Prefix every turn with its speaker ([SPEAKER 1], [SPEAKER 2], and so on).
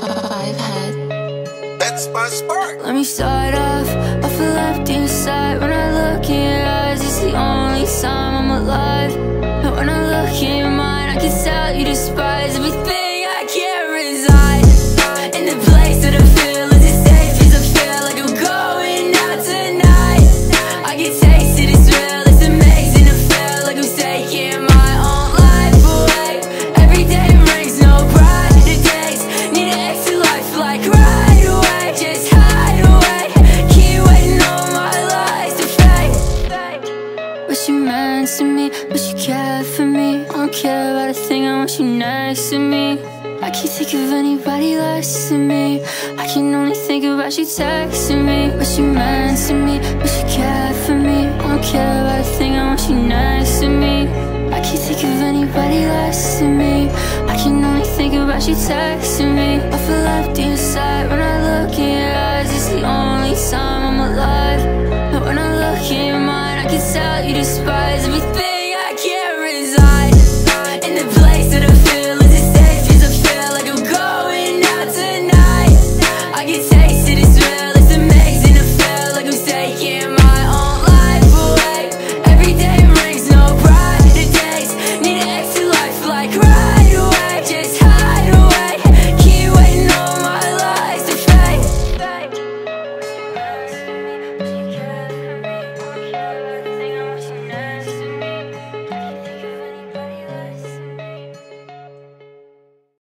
[SPEAKER 1] David Head.
[SPEAKER 2] That's my spark.
[SPEAKER 3] Let me start off, I feel left inside When I look in your eyes, it's the only time I'm alive And when I look in your mind, I can tell you despise texting me. But you meant to me, but she cared for me. I don't care about a thing, I want you about you texting me. I feel empty inside. When I look in your eyes It's the only time I'm alive And when I look in mind I can tell you despise everything